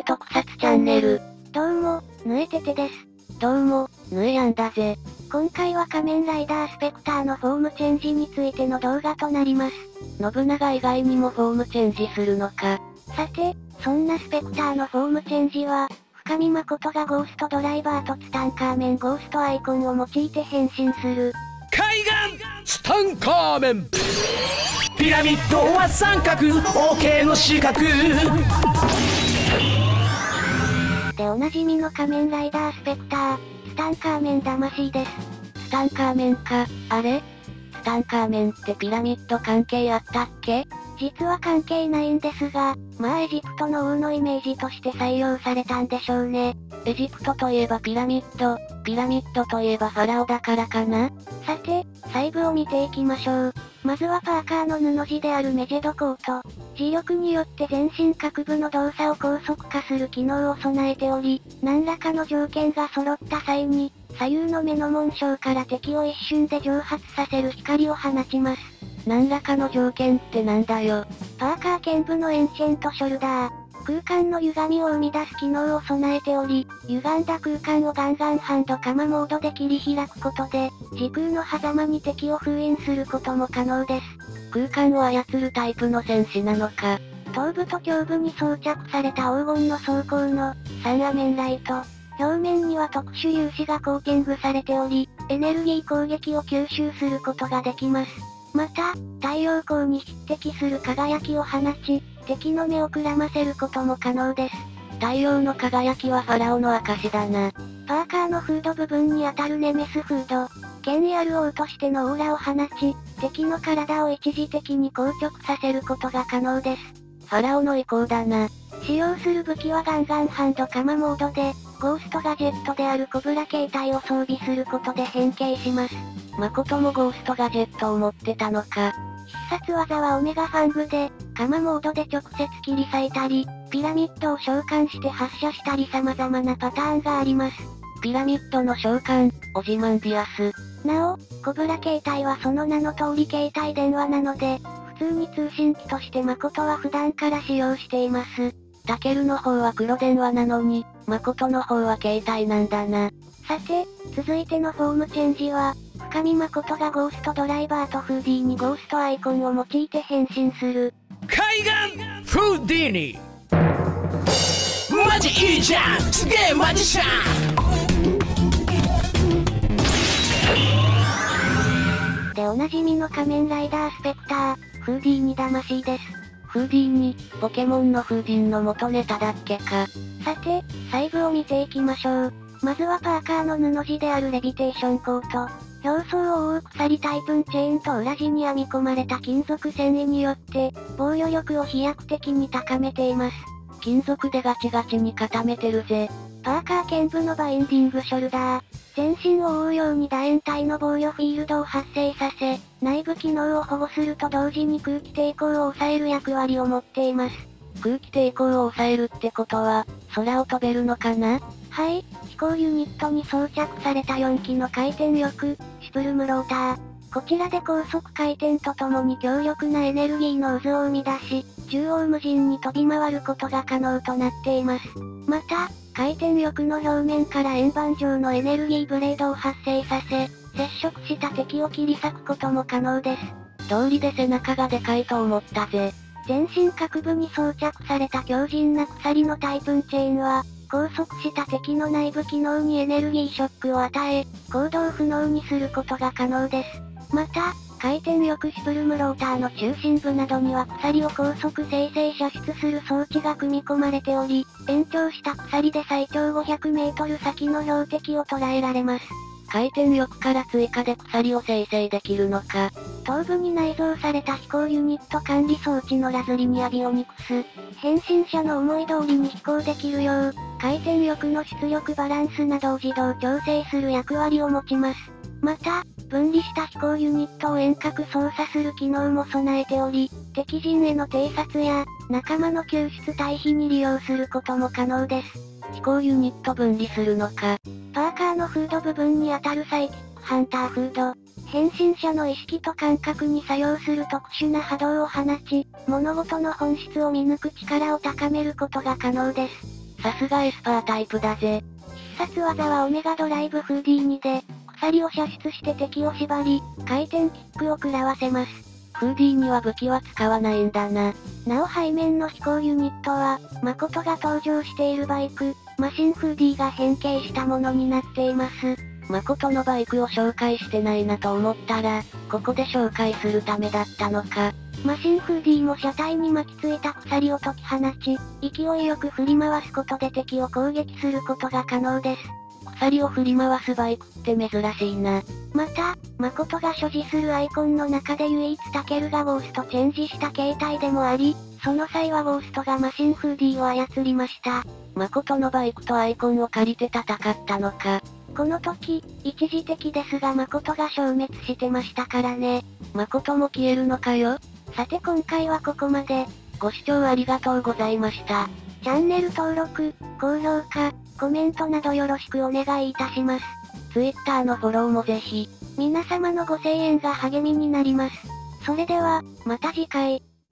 て特撮チャンネル。どうも、ぬえててです。どうも、ぬえやんだぜ。今回は仮面ライダースペクターのフォームチェンジについての動画となります。信長以外にもフォームチェンジするのか。さて、そんなスペクターのフォームチェンジは、深見誠がゴーストドライバーとツタンカーメンゴーストアイコンを用いて変身する。海岸ツタンカーメンピラミッドは三角 OK の四角でおなじみの仮面ライダースペクター、ツタンカーメン魂です。ツタンカーメンか、あれ？ツタンカーメンってピラミッド関係あったっけ？実は関係ないんですが、まあエジプトの王のイメージとして採用されたんでしょうね。エジプトといえばピラミッド、ピラミッドといえばファラオだからかな？さて、細部を見ていきましょう。まずはパーカーの布地であるメジェドコート。磁力によって全身各部の動作を高速化する機能を備えており、何らかの条件が揃った際に、左右の目の紋章から敵を一瞬で蒸発させる光を放ちます。何らかの条件ってなんだよ。パーカー剣部のエンチェントショルダー。空間の歪みを生み出す機能を備えており、歪んだ空間をガンガンハンドカマモードで切り開くことで、時空の狭間に敵を封印することも可能です。空間を操るタイプの戦士なのか。頭部と胸部に装着された黄金の装甲の、サンアメンライト。表面には特殊粒子がコーティングされており、エネルギー攻撃を吸収することができます。また、太陽光に匹敵する輝きを放ち、敵の目をくらませることも可能です。太陽の輝きはファラオの証だな。パーカーのフード部分に当たるネメスフード。権威ある王としてのオーラを放ち、敵の体を一時的に硬直させることが可能です。ファラオの意向だな。使用する武器はガンガンハンドカマモードで、ゴーストガジェットであるコブラ形態を装備することで変形します。誠もゴーストガジェットを持ってたのか。必殺技はオメガファングで、カマモードで直接切り裂いたり、ピラミッドを召喚して発射したり様々なパターンがあります。ピラミッドの召喚、オジマンディアス。なお、コブラ形態はその名の通り携帯電話なので、普通に通信機として誠は普段から使用しています。タケルの方は黒電話なのに、誠の方は携帯なんだな。さて、続いてのフォームチェンジは、深見誠がゴーストドライバーとフーディーにゴーストアイコンを用いて変身する。海岸フーディーにマジいいじゃんすげえマジシャンなじみの仮面ライダースペクター、フーディーに魂です。フーディーに、ポケモンの風神の元ネタだっけか。さて、細部を見ていきましょう。まずはパーカーの布地であるレビテーションコート。表層を覆う鎖タイプンチェーンと裏地に編み込まれた金属繊維によって、防御力を飛躍的に高めています。金属でガチガチに固めてるぜ。パーカー剣部のバインディングショルダー。全身を覆うように楕円体の防御フィールドを発生させ、内部機能を保護すると同時に空気抵抗を抑える役割を持っています。空気抵抗を抑えるってことは、空を飛べるのかな？はい、飛行ユニットに装着された4機の回転翼、シプルムローター。こちらで高速回転とともに強力なエネルギーの渦を生み出し、縦横無尽に飛び回ることが可能となっています。また、回転翼の表面から円盤状のエネルギーブレードを発生させ、接触した敵を切り裂くことも可能です。通りで背中がでかいと思ったぜ。全身各部に装着された強靭な鎖のタイプンチェーンは、拘束した敵の内部機能にエネルギーショックを与え、行動不能にすることが可能です。また、回転翼シプルムローターの中心部などには鎖を高速生成射出する装置が組み込まれており、延長した鎖で最長500メートル先の標的を捉えられます。回転翼から追加で鎖を生成できるのか。頭部に内蔵された飛行ユニット管理装置のラズリニアビオニクス。変身者の思い通りに飛行できるよう、回転翼の出力バランスなどを自動調整する役割を持ちます。また、分離した飛行ユニットを遠隔操作する機能も備えており、敵陣への偵察や、仲間の救出退避に利用することも可能です。飛行ユニット分離するのか。パーカーのフード部分に当たるサイキックハンターフード。変身者の意識と感覚に作用する特殊な波動を放ち、物事の本質を見抜く力を高めることが可能です。さすがエスパータイプだぜ。必殺技はオメガドライブフーディー2で、鎖を射出して敵を縛り、回転キックを食らわせます。フーディーには武器は使わないんだな。なお背面の飛行ユニットは、誠が登場しているバイク、マシンフーディーが変形したものになっています。誠のバイクを紹介してないなと思ったら、ここで紹介するためだったのか。マシンフーディーも車体に巻きついた鎖を解き放ち、勢いよく振り回すことで敵を攻撃することが可能です。鎖を振り回すバイクって珍しいな。また、誠が所持するアイコンの中で唯一タケルがゴーストチェンジした形態でもあり、その際はゴーストがマシンフーディーを操りました。誠のバイクとアイコンを借りて戦ったのか。この時、一時的ですが誠が消滅してましたからね。誠も消えるのかよさて今回はここまで。ご視聴ありがとうございました。チャンネル登録、高評価、コメントなどよろしくお願いいたします。Twitter のフォローもぜひ。皆様のご声援が励みになります。それでは、また次回。